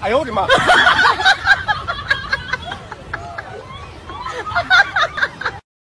哎呦，我的妈。